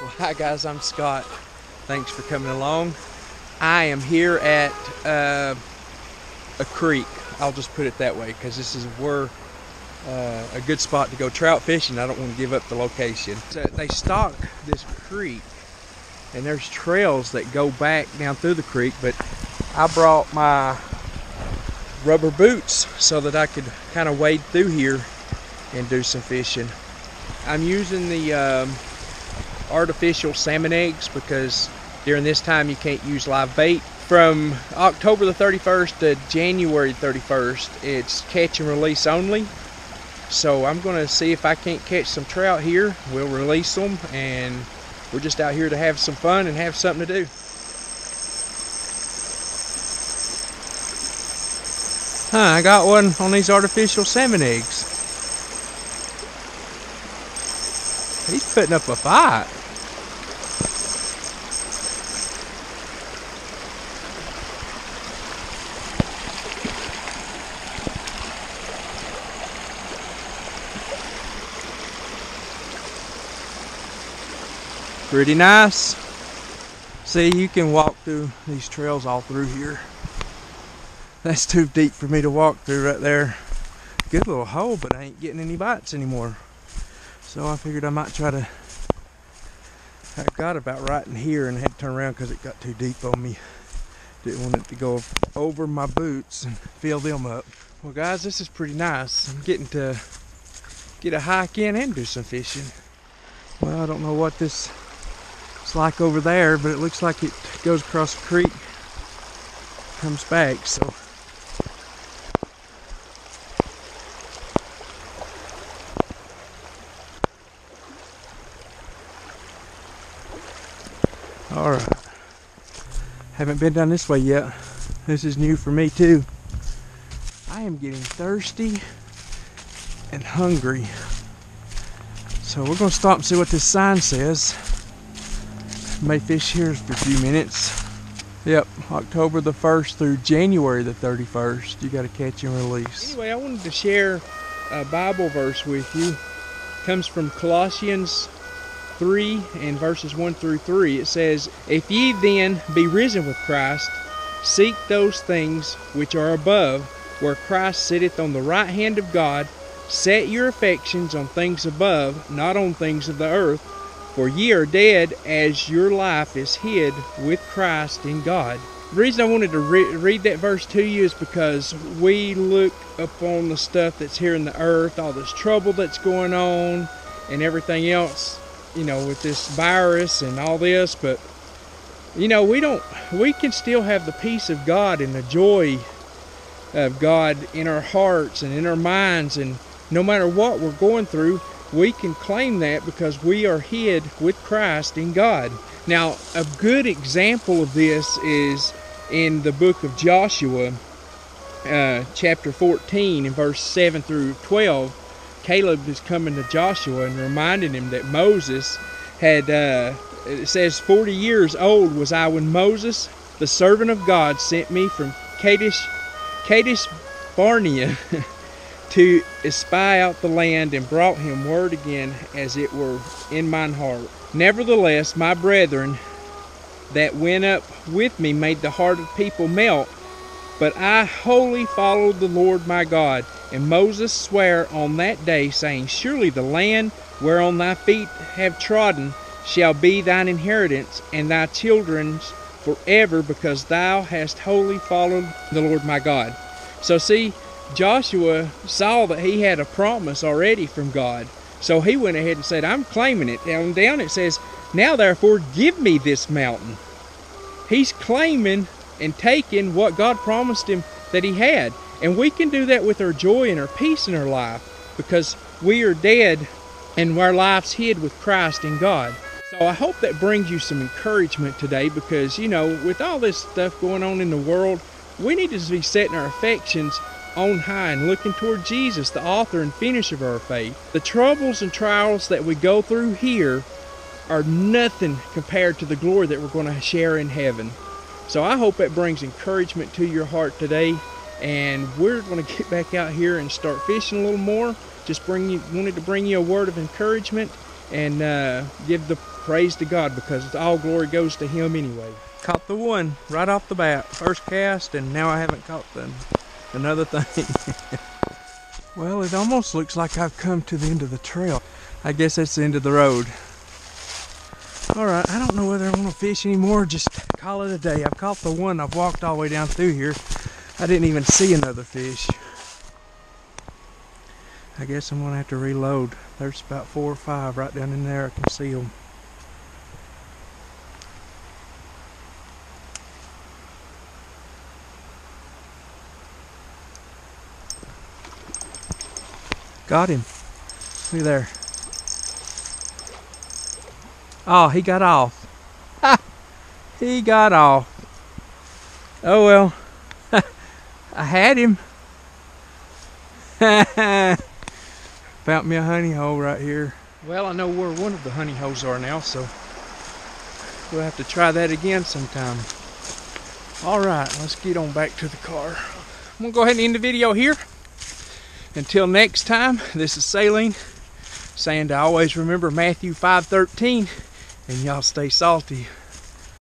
Well, hi guys, I'm Scott. Thanks for coming along. I am here at uh, a creek. I'll just put it that way because this is where uh, a good spot to go trout fishing. I don't want to give up the location. So they stock this creek, and there's trails that go back down through the creek. But I brought my rubber boots so that I could kind of wade through here and do some fishing. I'm using the um, artificial salmon eggs because during this time you can't use live bait. From October the 31st to January 31st, it's catch and release only. So I'm going to see if I can't catch some trout here. We'll release them and we're just out here to have some fun and have something to do. Huh, I got one on these artificial salmon eggs. He's putting up a fight. Pretty nice. See, you can walk through these trails all through here. That's too deep for me to walk through right there. Good little hole, but I ain't getting any bites anymore. So I figured I might try to. I got about right in here and had to turn around because it got too deep on me. Didn't want it to go over my boots and fill them up. Well, guys, this is pretty nice. I'm getting to get a hike in and do some fishing. Well, I don't know what this is like over there, but it looks like it goes across the creek, comes back. So All right. Haven't been down this way yet. This is new for me too. I am getting thirsty and hungry. So we're gonna stop and see what this sign says. May fish here for a few minutes. Yep, October the 1st through January the 31st. You gotta catch and release. Anyway, I wanted to share a Bible verse with you. It comes from Colossians 3 and verses 1 through 3, it says, If ye then be risen with Christ, seek those things which are above, where Christ sitteth on the right hand of God. Set your affections on things above, not on things of the earth. For ye are dead, as your life is hid with Christ in God. The reason I wanted to re- read that verse to you is because we look upon the stuff that's here in the earth, all this trouble that's going on, and everything else you know, with this virus and all this, but you know, we don't we can still have the peace of God and the joy of God in our hearts and in our minds and no matter what we're going through, we can claim that because we are hid with Christ in God. Now, a good example of this is in the book of Joshua, uh, chapter 14, and verse 7 through 12 Caleb is coming to Joshua and reminding him that Moses had, uh, it says, 40 years old was I when Moses, the servant of God, sent me from Kadesh, Kadesh Barnea to espy out the land and brought him word again as it were in mine heart. Nevertheless, my brethren that went up with me made the heart of people melt, but I wholly followed the Lord my God. And Moses sware on that day, saying, Surely the land whereon thy feet have trodden shall be thine inheritance, and thy children's forever, because thou hast wholly followed the Lord my God. So see, Joshua saw that he had a promise already from God. So he went ahead and said, I'm claiming it. Down down it says, Now therefore give me this mountain. He's claiming and taking what God promised him that he had. And we can do that with our joy and our peace in our life because we are dead and our life's hid with Christ in God. So I hope that brings you some encouragement today because, you know, with all this stuff going on in the world, we need to be setting our affections on high and looking toward Jesus, the author and finisher of our faith. The troubles and trials that we go through here are nothing compared to the glory that we're going to share in heaven. So I hope that brings encouragement to your heart today and we're going to get back out here and start fishing a little more. Just bring you wanted to bring you a word of encouragement and uh, give the praise to God because all glory goes to Him anyway. Caught the one right off the bat, first cast, and now I haven't caught the, another thing. well, it almost looks like I've come to the end of the trail. I guess that's the end of the road. All right, I don't know whether I want to fish anymore. Just call it a day. I've caught the one. I've walked all the way down through here. I didn't even see another fish. I guess I'm gonna have to reload. There's about four or five right down in there. I can see them. Got him. Look there. Oh, he got off. Ha! He got off. Oh well. I had him. Found me a honey hole right here. Well, I know where one of the honey holes are now, so we'll have to try that again sometime. All right, let's get on back to the car. I'm gonna go ahead and end the video here. Until next time, this is Saline saying to always remember Matthew 5:13 and y'all stay salty.